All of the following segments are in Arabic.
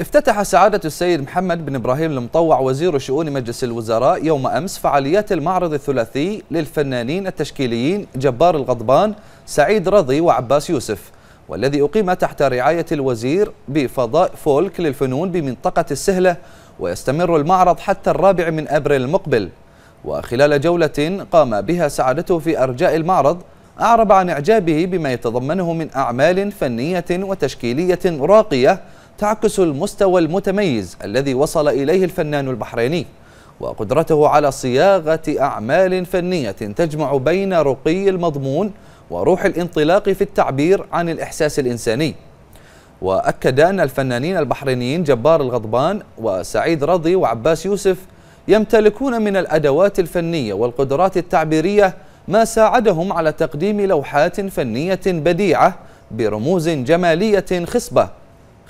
افتتح سعادة السيد محمد بن إبراهيم المطوع وزير شؤون مجلس الوزراء يوم أمس فعاليات المعرض الثلاثي للفنانين التشكيليين جبار الغضبان سعيد رضي وعباس يوسف والذي أقيم تحت رعاية الوزير بفضاء فولك للفنون بمنطقة السهلة ويستمر المعرض حتى الرابع من أبريل المقبل. وخلال جولة قام بها سعادته في أرجاء المعرض أعرب عن إعجابه بما يتضمنه من أعمال فنية وتشكيلية راقية تعكس المستوى المتميز الذي وصل إليه الفنان البحريني وقدرته على صياغة أعمال فنية تجمع بين رقي المضمون وروح الانطلاق في التعبير عن الإحساس الإنساني. وأكد أن الفنانين البحرينيين جبار الغضبان وسعيد رضي وعباس يوسف يمتلكون من الأدوات الفنية والقدرات التعبيرية ما ساعدهم على تقديم لوحات فنية بديعة برموز جمالية خصبة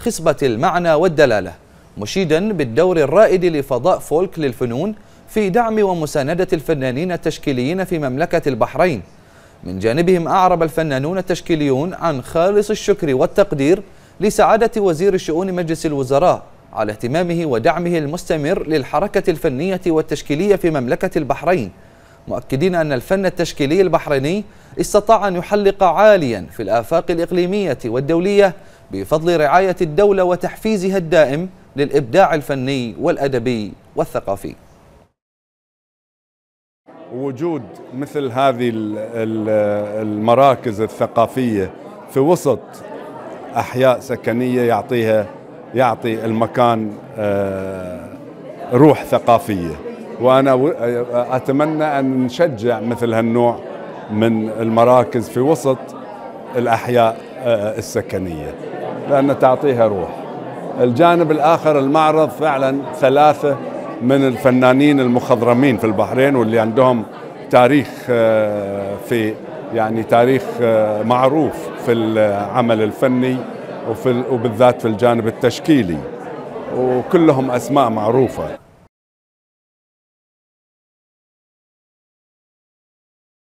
خصبة المعنى والدلالة مشيدا بالدور الرائد لفضاء فولك للفنون في دعم ومساندة الفنانين التشكيليين في مملكة البحرين. من جانبهم أعرب الفنانون التشكيليون عن خالص الشكر والتقدير لسعادة وزير شؤون مجلس الوزراء على اهتمامه ودعمه المستمر للحركة الفنية والتشكيلية في مملكة البحرين مؤكدين أن الفن التشكيلي البحريني استطاع أن يحلق عاليا في الآفاق الإقليمية والدولية بفضل رعاية الدولة وتحفيزها الدائم للإبداع الفني والأدبي والثقافي. وجود مثل هذه المراكز الثقافية في وسط أحياء سكنية يعطيها يعطي المكان آه، روح ثقافية. وأنا أتمنى أن نشجع مثل هالنوع من المراكز في وسط الأحياء آه، السكنية. لأن تعطيها روح. الجانب الآخر المعرض فعلا ثلاثة من الفنانين المخضرمين في البحرين واللي عندهم تاريخ آه، في يعني تاريخ آه، معروف في العمل الفني وفي وبالذات في الجانب التشكيلي. وكلهم أسماء معروفة.